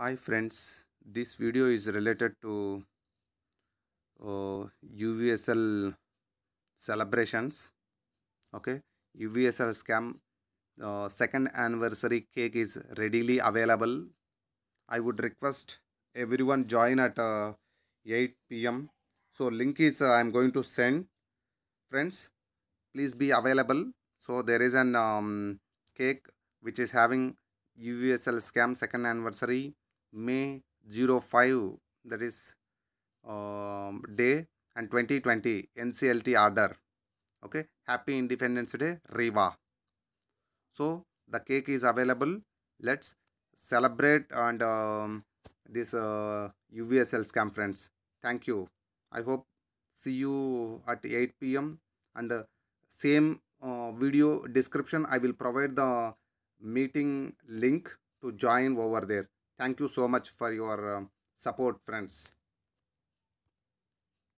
Hi friends, this video is related to uh, UVSL celebrations. Okay, UVSL scam uh, second anniversary cake is readily available. I would request everyone join at uh, 8 pm. So link is uh, I am going to send. Friends, please be available. So there is an um, cake which is having UVSL scam second anniversary May 05 that is um, day and 2020 NCLT order. Okay, Happy Independence Day, Riva. So the cake is available. Let's celebrate and um, this uh, UVSL scam, friends. Thank you. I hope see you at 8 p.m. and uh, same uh, video description. I will provide the meeting link to join over there. Thank you so much for your uh, support, friends.